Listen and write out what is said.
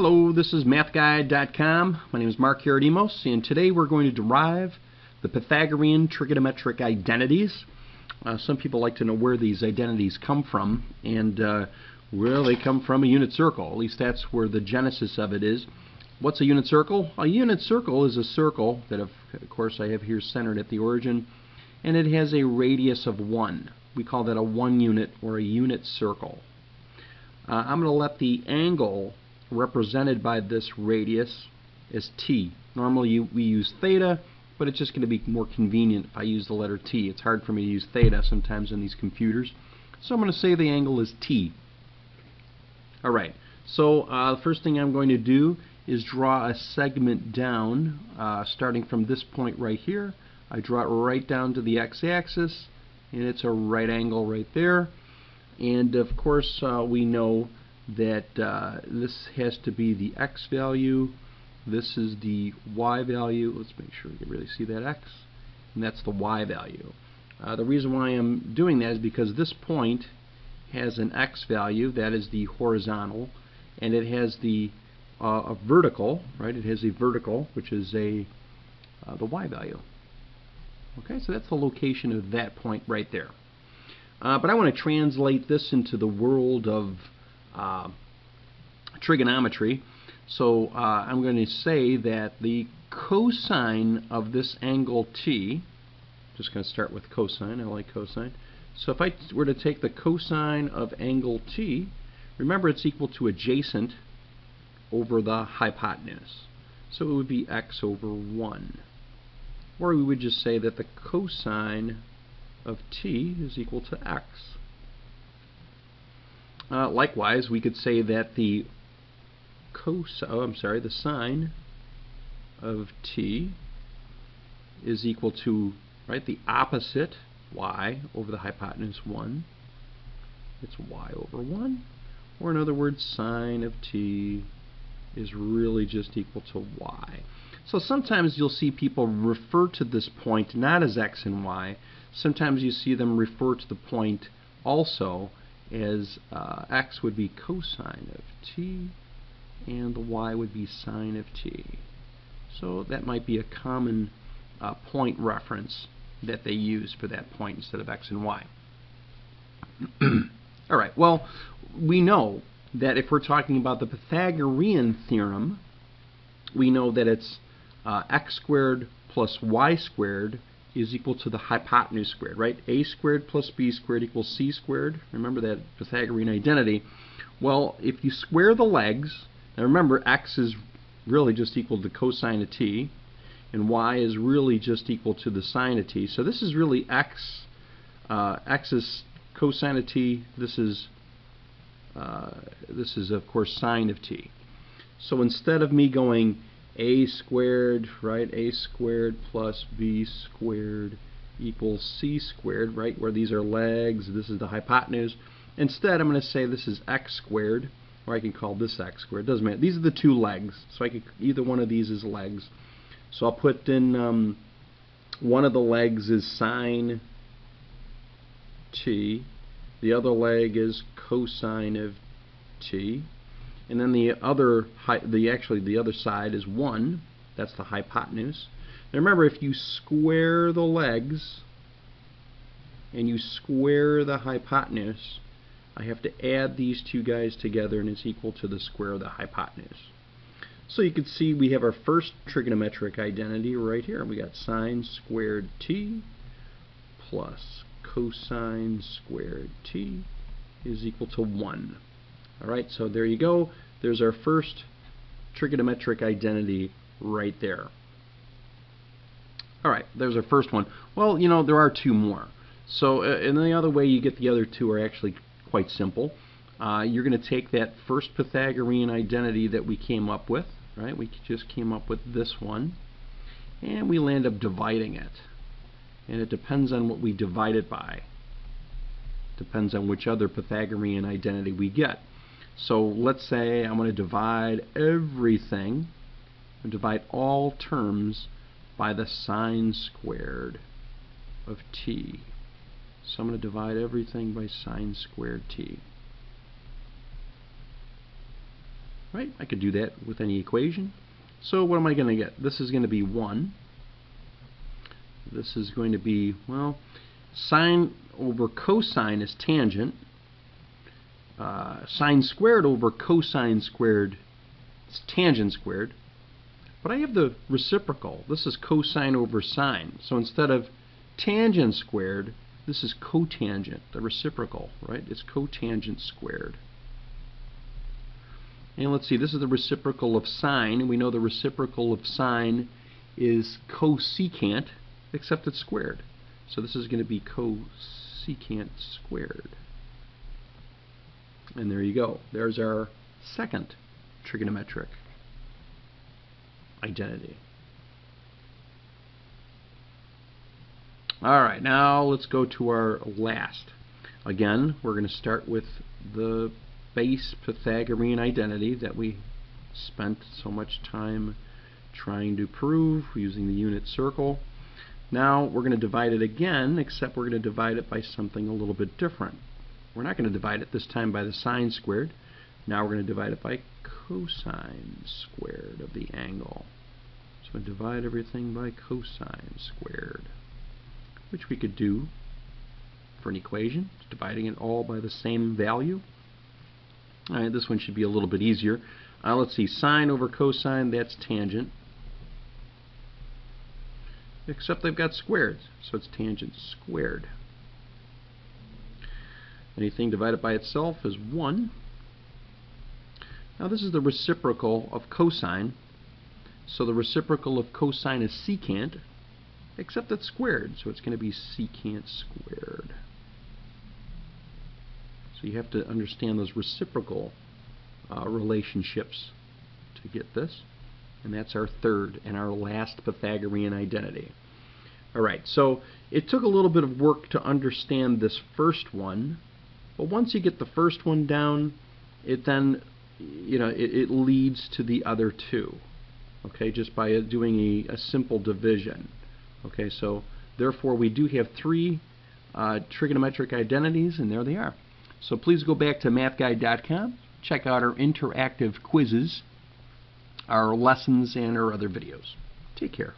Hello, this is MathGuide.com. My name is Mark Karadimos, and today we're going to derive the Pythagorean trigonometric identities. Uh, some people like to know where these identities come from, and uh, well, they come from a unit circle. At least that's where the genesis of it is. What's a unit circle? A unit circle is a circle that, of, course, I have here centered at the origin, and it has a radius of 1. We call that a 1 unit or a unit circle. Uh, I'm going to let the angle represented by this radius as t. Normally you, we use theta, but it's just going to be more convenient if I use the letter t. It's hard for me to use theta sometimes in these computers. So I'm going to say the angle is t. Alright, so uh, the first thing I'm going to do is draw a segment down uh, starting from this point right here. I draw it right down to the x-axis and it's a right angle right there and of course uh, we know that uh, this has to be the x value. This is the y value. Let's make sure we can really see that x and that's the y value. Uh, the reason why I'm doing that is because this point has an x value that is the horizontal and it has the uh, a vertical right? It has a vertical which is a uh, the y value. Okay so that's the location of that point right there. Uh, but I want to translate this into the world of uh, trigonometry. So uh, I'm going to say that the cosine of this angle t, just going to start with cosine, I like cosine. So if I were to take the cosine of angle t, remember it's equal to adjacent over the hypotenuse. So it would be x over 1. Or we would just say that the cosine of t is equal to x. Uh, likewise, we could say that the cos oh, I'm sorry, the sine of t is equal to right the opposite y over the hypotenuse 1. It's y over 1. Or in other words, sine of t is really just equal to y. So sometimes you'll see people refer to this point not as x and y, Sometimes you see them refer to the point also as uh, x would be cosine of t and the y would be sine of t. So that might be a common uh, point reference that they use for that point instead of x and y. Alright, well, we know that if we're talking about the Pythagorean theorem, we know that it's uh, x squared plus y squared is equal to the hypotenuse squared, right? a squared plus b squared equals c squared. Remember that Pythagorean identity. Well, if you square the legs, now remember x is really just equal to cosine of t, and y is really just equal to the sine of t. So this is really x. Uh, x is cosine of t. This is uh, this is of course sine of t. So instead of me going a squared, right, a squared plus b squared equals c squared, right, where these are legs, this is the hypotenuse. Instead, I'm going to say this is x squared, or I can call this x squared. It doesn't matter. These are the two legs, so I could either one of these is legs. So I'll put in um, one of the legs is sine t, the other leg is cosine of t, and then the other the actually the other side is 1 that's the hypotenuse. Now remember if you square the legs and you square the hypotenuse I have to add these two guys together and it's equal to the square of the hypotenuse. So you can see we have our first trigonometric identity right here. We got sine squared t plus cosine squared t is equal to 1 Alright, so there you go. There's our first trigonometric identity right there. Alright, there's our first one. Well, you know, there are two more. So, uh, and the other way you get the other two are actually quite simple. Uh, you're going to take that first Pythagorean identity that we came up with, right? We just came up with this one, and we'll end up dividing it. And it depends on what we divide it by. Depends on which other Pythagorean identity we get. So let's say I'm going to divide everything, divide all terms by the sine squared of t. So I'm going to divide everything by sine squared t. right? I could do that with any equation. So what am I going to get? This is going to be 1. This is going to be, well, sine over cosine is tangent. Uh, sine squared over cosine squared is tangent squared. But I have the reciprocal. This is cosine over sine. So instead of tangent squared, this is cotangent, the reciprocal, right? It's cotangent squared. And let's see, this is the reciprocal of sine, and we know the reciprocal of sine is cosecant, except it's squared. So this is going to be cosecant squared. And there you go. There's our second trigonometric identity. All right, now let's go to our last. Again, we're going to start with the base Pythagorean identity that we spent so much time trying to prove using the unit circle. Now we're going to divide it again, except we're going to divide it by something a little bit different. We're not going to divide it this time by the sine squared. Now we're going to divide it by cosine squared of the angle. So divide everything by cosine squared, which we could do for an equation, dividing it all by the same value. All right, this one should be a little bit easier. Uh, let's see, sine over cosine, that's tangent. Except they've got squares, so it's tangent squared. Anything divided by itself is 1. Now this is the reciprocal of cosine. So the reciprocal of cosine is secant, except it's squared, so it's going to be secant squared. So you have to understand those reciprocal uh, relationships to get this. And that's our third and our last Pythagorean identity. Alright, so it took a little bit of work to understand this first one, but once you get the first one down, it then, you know, it, it leads to the other two. Okay, just by doing a, a simple division. Okay, so therefore we do have three uh, trigonometric identities, and there they are. So please go back to mathguide.com, check out our interactive quizzes, our lessons, and our other videos. Take care.